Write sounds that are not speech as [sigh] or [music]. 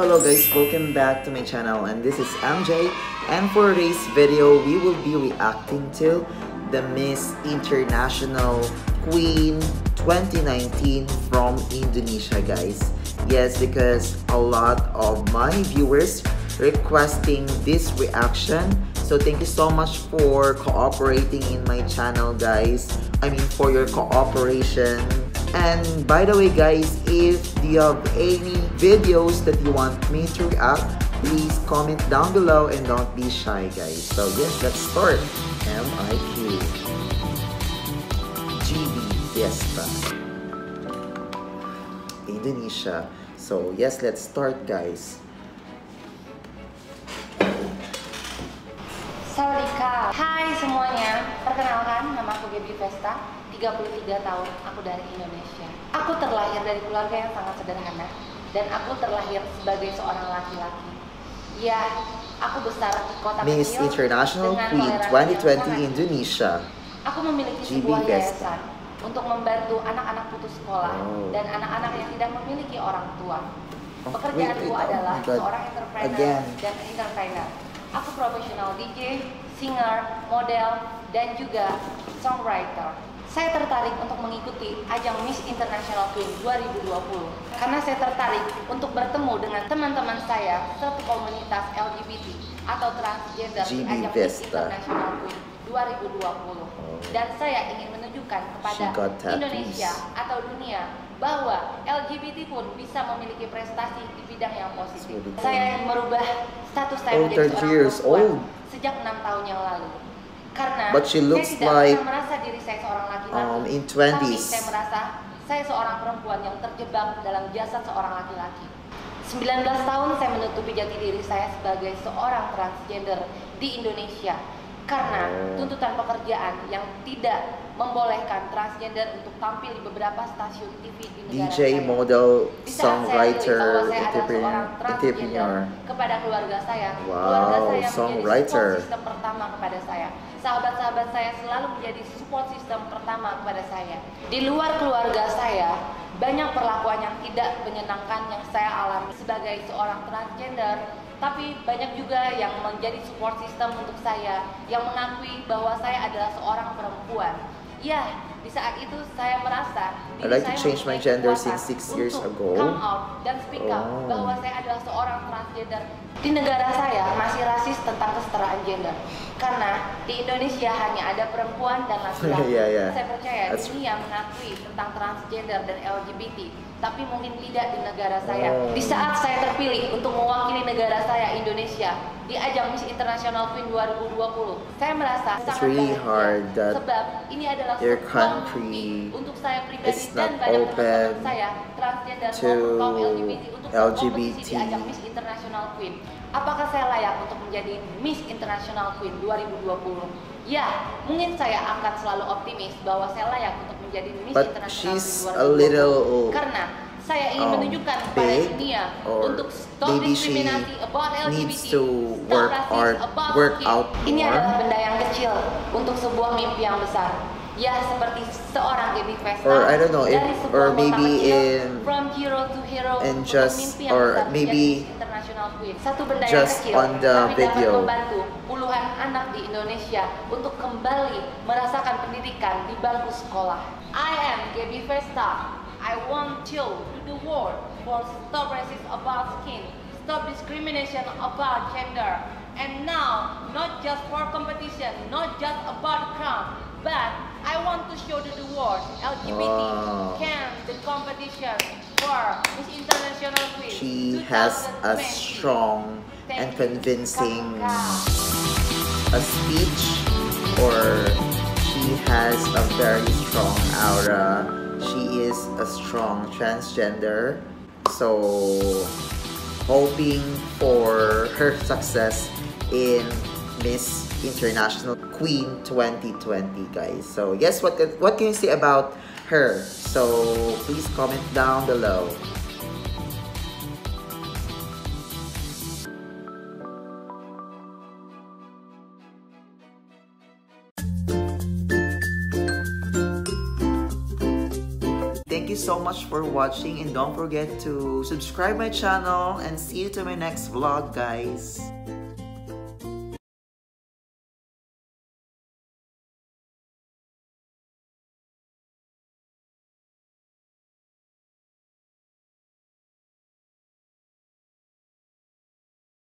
Hello guys, welcome back to my channel and this is MJ and for today's video we will be reacting to the Miss International Queen 2019 from Indonesia guys. Yes, because a lot of my viewers requesting this reaction so thank you so much for cooperating in my channel guys. I mean for your cooperation and by the way guys, if you have any videos that you want me to react, please comment down below and don't be shy guys. So yes, let's start. MIQ GB Fiesta Indonesia. So yes, let's start guys. Sawadika. Hai semuanya, perkenalkan nama aku Gaby Vesta, 33 tahun, aku dari Indonesia. Aku terlahir dari keluarga yang sangat sederhana dan aku terlahir sebagai seorang laki-laki. Ya, aku besar di kota Miss kecil International Queen toleransi yang 2020 sangat Indonesia. Aku memiliki GB sebuah yayasan untuk membantu anak-anak putus sekolah Oh. dan anak-anak yang tidak memiliki orang tua. Oh, Pekerjaanku oh adalah God. seorang entrepreneur Again. dan entertainer. Aku profesional DJ, singer, model, dan juga songwriter. Saya tertarik untuk mengikuti ajang Miss International Queen 2020 karena saya tertarik untuk bertemu dengan teman-teman saya satu komunitas LGBT atau transgender di ajang Miss. International Queen 2020 dan saya ingin menunjukkan kepada. Indonesia atau dunia bahwa LGBT pun bisa memiliki prestasi di bidang yang positif. Saya merubah status saya menjadi 30 seorang perempuan sejak enam tahun yang lalu. Karena But she looks saya tidak like, pernah merasa diri saya seorang laki-laki, um, in tapi 20s. saya merasa saya seorang perempuan yang terjebak dalam jasad seorang laki-laki. 19 tahun saya menutupi jati diri saya sebagai seorang transgender di Indonesia karena Oh. tuntutan pekerjaan yang tidak membolehkan transgender untuk tampil di beberapa stasiun TV di negara DJ, saya. model, Di songwriter, saya entrepreneur, kepada keluarga saya, Wow, keluarga saya songwriter. menjadi support system pertama kepada saya. Sahabat-sahabat saya selalu menjadi support system pertama kepada saya. Di luar keluarga saya, banyak perlakuan yang tidak menyenangkan yang saya alami sebagai seorang transgender tapi banyak juga yang menjadi support system untuk saya yang mengakui bahwa saya adalah seorang perempuan. Ya, di saat itu saya merasa I like to saya change my gender since six years ago. come out dan speak up Oh. bahwa saya adalah seorang transgender. Di negara saya masih rasis tentang kesetaraan gender. Karena di Indonesia hanya ada perempuan dan laki-laki. [laughs] Yeah, yeah. Saya percaya That's- dunia mengakui tentang transgender dan LGBT, tapi mungkin tidak di negara saya. Oh. Di saat saya terpilih untuk mewakili negara saya Indonesia di ajang Miss International Queen 2020, saya merasa It's sangat really hard that sebab ini adalah your country untuk saya pribadi dan not banyak open teman-teman saya transgender kaum LGBT untuk di ajang Miss International Queen. Apakah saya layak untuk menjadi Miss International Queen 2020? Ya, mungkin saya akan selalu optimis bahwa saya layak untuk menjadi Miss But International she's Queen a 2020. little, Karena saya ingin um, menunjukkan kepada big dunia untuk stop diskriminasi about LGBT, needs to stop work rasis about work out Ini adalah benda yang kecil untuk sebuah mimpi yang besar. Ya, seperti seorang Gaby Vesta Or I don't know, if- or maybe in- from hero to hero and just- or maybe menjadi Miss International Queen. Satu benda yang just kecil, on the tapi video. dapat membantu puluhan anak di Indonesia untuk kembali merasakan pendidikan di bangku sekolah. I am Gaby Vesta. I want to do the world for stop racism about skin, stop discrimination about gender, and now not just for competition, not just about crown, but can the competition for Miss International Queen. she has a strong and convincing a speech or she has a very strong aura. She is a strong transgender. So hoping for her success in Miss International Queen 2020 guys. So yes what what can you say about her? So please comment down below. Thank you so much for watching and don't forget to subscribe my channel and see you to my next vlog guys.